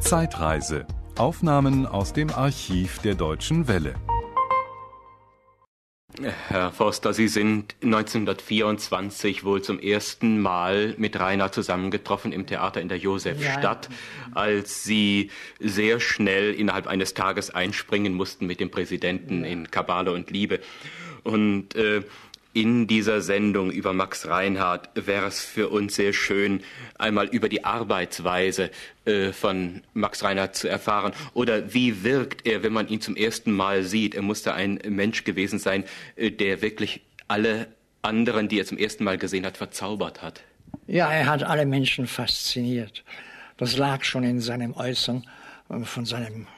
Zeitreise. Aufnahmen aus dem Archiv der Deutschen Welle. Herr Forster, Sie sind 1924 wohl zum ersten Mal mit Rainer zusammengetroffen im Theater in der Josefstadt, ja. als Sie sehr schnell innerhalb eines Tages einspringen mussten mit dem Präsidenten ja. in Kabale und Liebe. Und äh, in dieser Sendung über Max Reinhardt wäre es für uns sehr schön, einmal über die Arbeitsweise äh, von Max Reinhardt zu erfahren. Oder wie wirkt er, wenn man ihn zum ersten Mal sieht? Er musste ein Mensch gewesen sein, äh, der wirklich alle anderen, die er zum ersten Mal gesehen hat, verzaubert hat. Ja, er hat alle Menschen fasziniert. Das lag schon in seinem Äußeren, äh, von seinem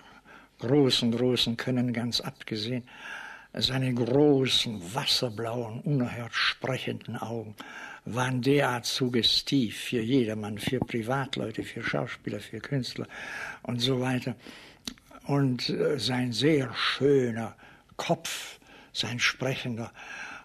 großen, großen Können ganz abgesehen. Seine großen, wasserblauen, unerhört sprechenden Augen waren derart suggestiv für jedermann, für Privatleute, für Schauspieler, für Künstler und so weiter. Und äh, sein sehr schöner Kopf, sein sprechender.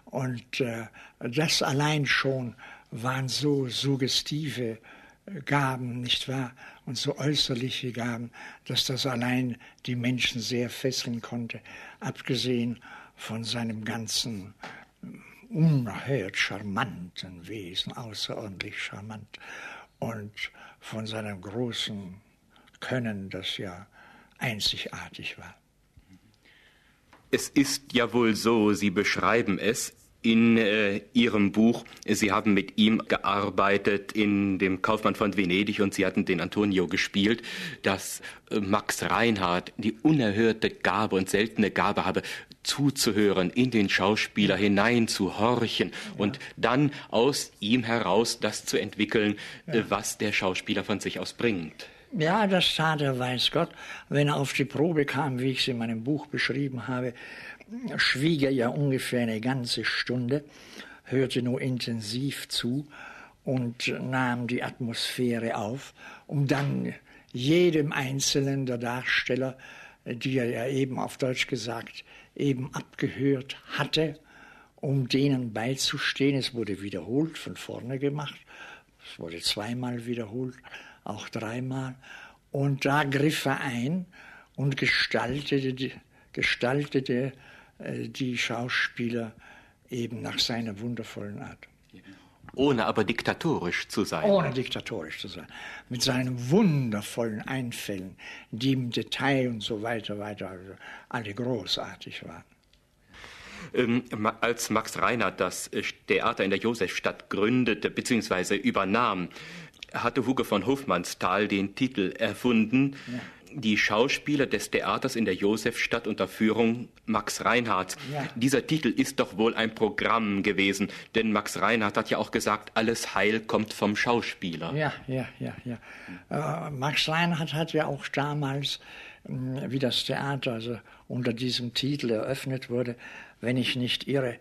Und äh, das allein schon waren so suggestive äh, Gaben, nicht wahr? Und so äußerliche Gaben, dass das allein die Menschen sehr fesseln konnte, abgesehen von seinem ganzen unerhört charmanten Wesen, außerordentlich charmant, und von seinem großen Können, das ja einzigartig war. Es ist ja wohl so, Sie beschreiben es, in äh, Ihrem Buch. Sie haben mit ihm gearbeitet in dem Kaufmann von Venedig und Sie hatten den Antonio gespielt, dass äh, Max Reinhardt die unerhörte Gabe und seltene Gabe habe, zuzuhören, in den Schauspieler hineinzuhorchen ja. und dann aus ihm heraus das zu entwickeln, ja. Äh, was der Schauspieler von sich aus bringt. Ja, das tat er, weiß Gott. Wenn er auf die Probe kam, wie ich es in meinem Buch beschrieben habe, schwieg er ja ungefähr eine ganze Stunde, hörte nur intensiv zu und nahm die Atmosphäre auf, um dann jedem einzelnen der Darsteller, die er ja eben auf Deutsch gesagt eben abgehört hatte, um denen beizustehen. Es wurde wiederholt, von vorne gemacht. Es wurde zweimal wiederholt, auch dreimal. Und da griff er ein und gestaltete, gestaltete äh, die Schauspieler eben nach seiner wundervollen Art. Ohne aber diktatorisch zu sein. Ohne diktatorisch zu sein. Mit seinen wundervollen Einfällen, die im Detail und so weiter, weiter, also alle großartig waren. Ähm, als Max Reinhardt das äh, Theater in der Josefstadt gründete bzw. übernahm, hatte Hugo von Hofmannsthal den Titel erfunden. Ja die Schauspieler des Theaters in der Josefstadt unter Führung Max Reinhardt. Ja. Dieser Titel ist doch wohl ein Programm gewesen, denn Max Reinhardt hat ja auch gesagt, alles Heil kommt vom Schauspieler. Ja, ja, ja, ja. Äh, Max Reinhardt hat ja auch damals, äh, wie das Theater also unter diesem Titel eröffnet wurde, wenn ich nicht irre,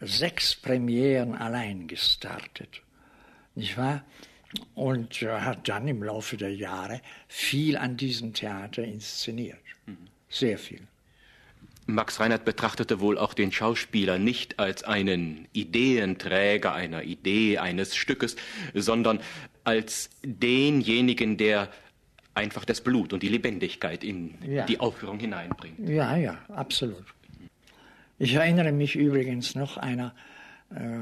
sechs Premieren allein gestartet. Nicht wahr? Und hat dann im Laufe der Jahre viel an diesem Theater inszeniert. Sehr viel. Max Reinhardt betrachtete wohl auch den Schauspieler nicht als einen Ideenträger einer Idee, eines Stückes, sondern als denjenigen, der einfach das Blut und die Lebendigkeit in ja. die Aufführung hineinbringt. Ja, ja, absolut. Ich erinnere mich übrigens noch einer äh,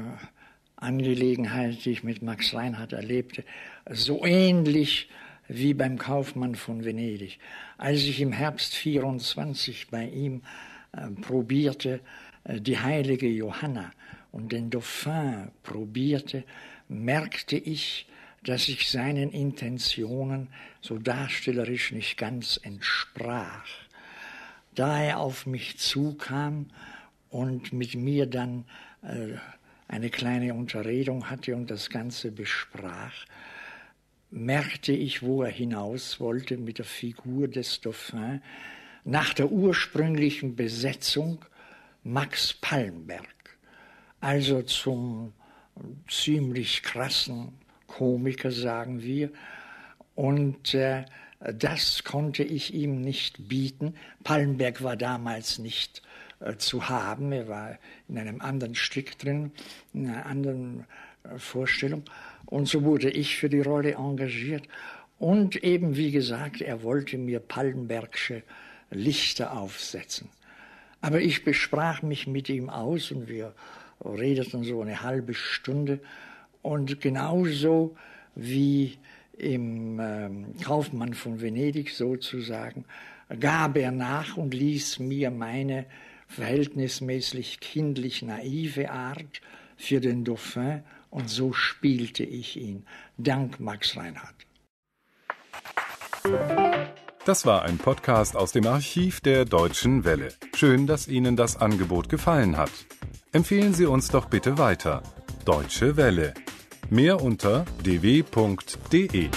Angelegenheit, die ich mit Max Reinhardt erlebte, so ähnlich wie beim Kaufmann von Venedig. Als ich im Herbst 24 bei ihm äh, probierte, äh, die heilige Johanna und den Dauphin probierte, merkte ich, dass ich seinen Intentionen so darstellerisch nicht ganz entsprach. Da er auf mich zukam und mit mir dann äh, eine kleine Unterredung hatte und das Ganze besprach, merkte ich, wo er hinaus wollte mit der Figur des Dauphin. Nach der ursprünglichen Besetzung Max Palmberg, also zum ziemlich krassen Komiker, sagen wir. Und äh, das konnte ich ihm nicht bieten. Palmberg war damals nicht zu haben. Er war in einem anderen Stück drin, in einer anderen äh, Vorstellung. Und so wurde ich für die Rolle engagiert. Und eben, wie gesagt, er wollte mir Pallenbergsche Lichter aufsetzen. Aber ich besprach mich mit ihm aus und wir redeten so eine halbe Stunde. Und genauso wie im äh, Kaufmann von Venedig sozusagen, gab er nach und ließ mir meine verhältnismäßig kindlich naive Art für den Dauphin und so spielte ich ihn. Dank Max Reinhardt. Das war ein Podcast aus dem Archiv der Deutschen Welle. Schön, dass Ihnen das Angebot gefallen hat. Empfehlen Sie uns doch bitte weiter. Deutsche Welle. Mehr unter dw.de.